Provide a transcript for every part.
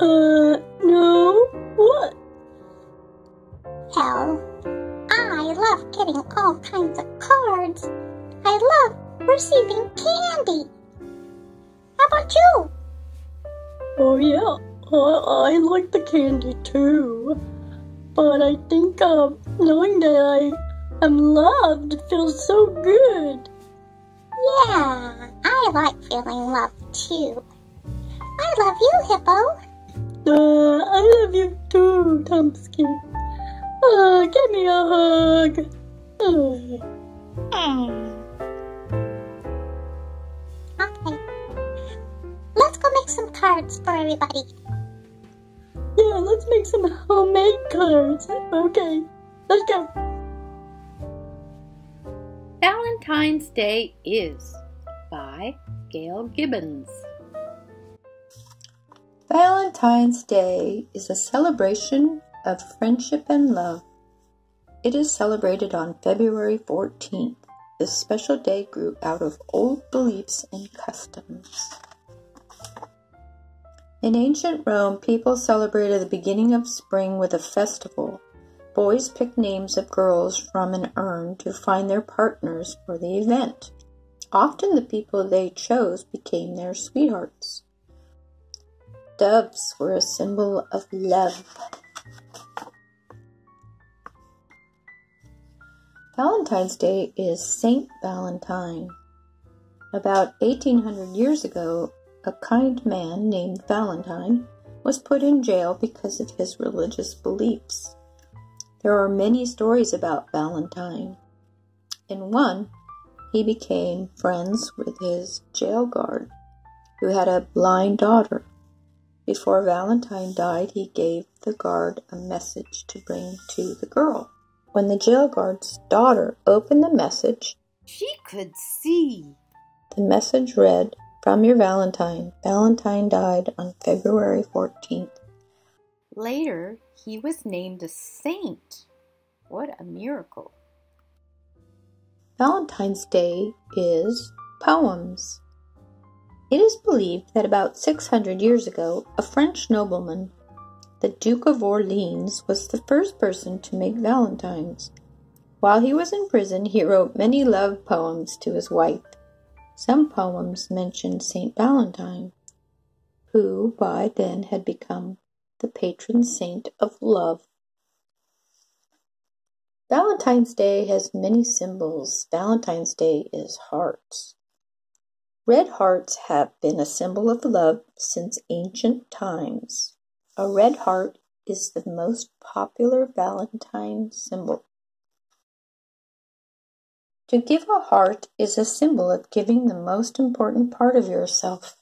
Uh, no. What? Well, I love getting all kinds of cards. I love receiving candy. How about you? Oh, yeah. I, I like the candy too. But I think uh, knowing that I am loved feels so good. Yeah, I like feeling loved too. I love you, Hippo. Uh, I love you too, Tumpsky. Uh, give me a hug. Uh. Hmm. Okay. Let's go make some cards for everybody. Yeah, let's make some homemade cards. Okay, let's go. Valentine's Day is by Gail Gibbons. Valentine's Day is a celebration of friendship and love. It is celebrated on February 14th. This special day grew out of old beliefs and customs. In ancient Rome, people celebrated the beginning of spring with a festival. Boys picked names of girls from an urn to find their partners for the event. Often the people they chose became their sweethearts. Doves were a symbol of love. Valentine's Day is Saint Valentine. About 1800 years ago, a kind man named Valentine was put in jail because of his religious beliefs. There are many stories about Valentine. In one, he became friends with his jail guard, who had a blind daughter. Before Valentine died, he gave the guard a message to bring to the girl. When the jail guard's daughter opened the message, she could see. The message read, From your Valentine. Valentine died on February 14th. Later, he was named a saint. What a miracle. Valentine's Day is poems. It is believed that about 600 years ago, a French nobleman, the Duke of Orleans, was the first person to make valentines. While he was in prison, he wrote many love poems to his wife. Some poems mention Saint Valentine, who by then had become the patron saint of love. Valentine's Day has many symbols. Valentine's Day is hearts. Red hearts have been a symbol of love since ancient times. A red heart is the most popular Valentine symbol. To give a heart is a symbol of giving the most important part of yourself.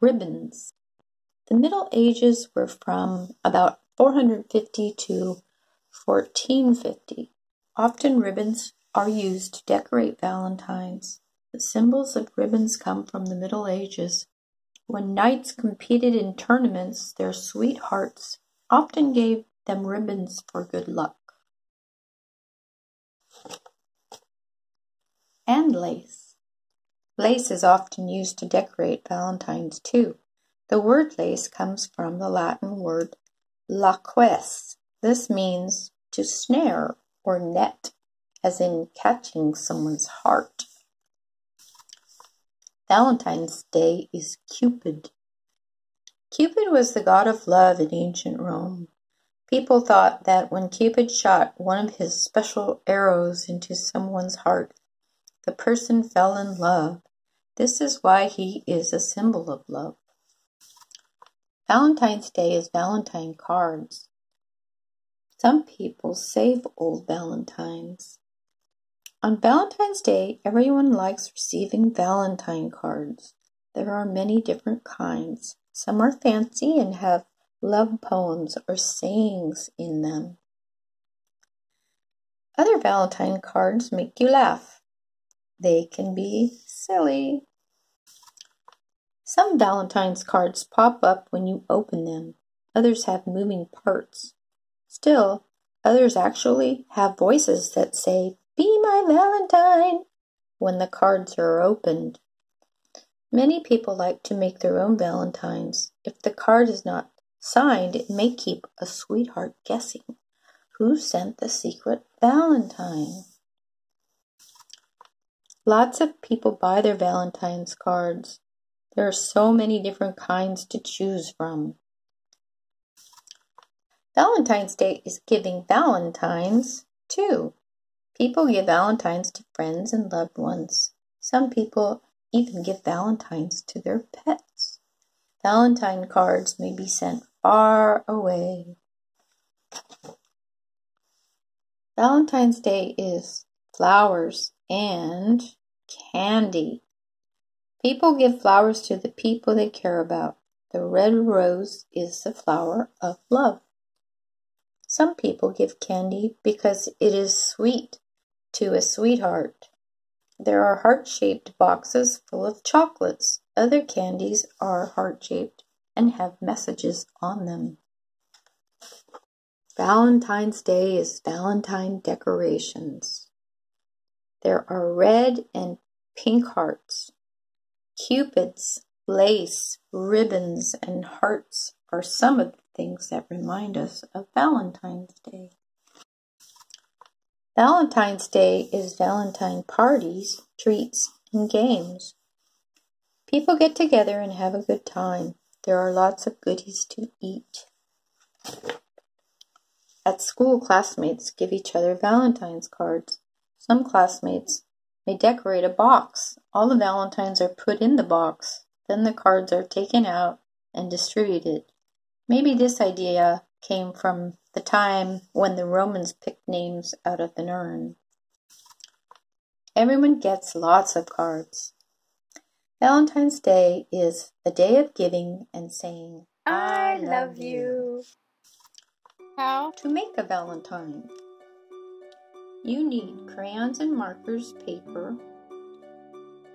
Ribbons. The Middle Ages were from about 450 to 1450. Often ribbons are used to decorate valentines. The symbols of ribbons come from the Middle Ages. When knights competed in tournaments, their sweethearts often gave them ribbons for good luck. And lace. Lace is often used to decorate valentines too. The word lace comes from the Latin word laques. This means to snare or net, as in catching someone's heart. Valentine's Day is Cupid. Cupid was the god of love in ancient Rome. People thought that when Cupid shot one of his special arrows into someone's heart, the person fell in love. This is why he is a symbol of love. Valentine's Day is Valentine cards. Some people save old Valentines. On Valentine's Day, everyone likes receiving Valentine cards. There are many different kinds. Some are fancy and have love poems or sayings in them. Other Valentine cards make you laugh. They can be silly. Some Valentine's cards pop up when you open them. Others have moving parts. Still, others actually have voices that say, Be my Valentine, when the cards are opened. Many people like to make their own valentines. If the card is not signed, it may keep a sweetheart guessing who sent the secret valentine. Lots of people buy their Valentine's cards. There are so many different kinds to choose from. Valentine's Day is giving Valentines too. People give Valentines to friends and loved ones. Some people even give Valentines to their pets. Valentine cards may be sent far away. Valentine's Day is flowers and candy. People give flowers to the people they care about. The red rose is the flower of love. Some people give candy because it is sweet to a sweetheart. There are heart shaped boxes full of chocolates. Other candies are heart shaped and have messages on them. Valentine's Day is Valentine decorations. There are red and pink hearts. Cupids, lace, ribbons, and hearts are some of the things that remind us of Valentine's Day. Valentine's Day is Valentine parties, treats, and games. People get together and have a good time. There are lots of goodies to eat. At school, classmates give each other Valentine's cards. Some classmates may decorate a box. All the Valentines are put in the box. Then the cards are taken out and distributed. Maybe this idea came from the time when the Romans picked names out of an urn. Everyone gets lots of cards. Valentine's Day is a day of giving and saying, I love you. How to make a valentine. You need crayons and markers, paper,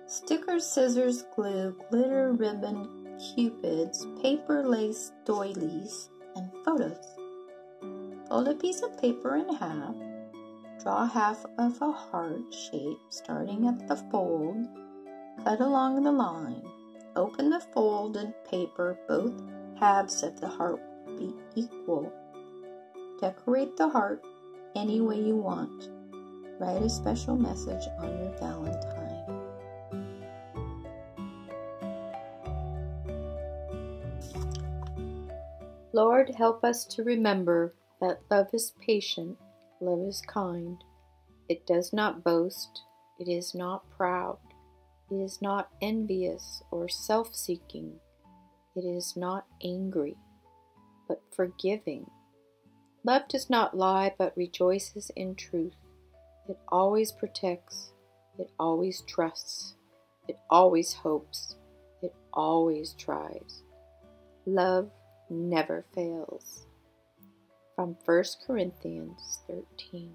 stickers, scissors, glue, glitter, ribbon, cupids, paper, lace, doilies, and photos. Fold a piece of paper in half. Draw half of a heart shape starting at the fold. Cut along the line. Open the folded paper. Both halves of the heart will be equal. Decorate the heart any way you want. Write a special message on your Valentine. Lord, help us to remember that love is patient, love is kind. It does not boast, it is not proud, it is not envious or self seeking, it is not angry, but forgiving. Love does not lie, but rejoices in truth. It always protects, it always trusts, it always hopes, it always tries. Love never fails from 1 Corinthians 13.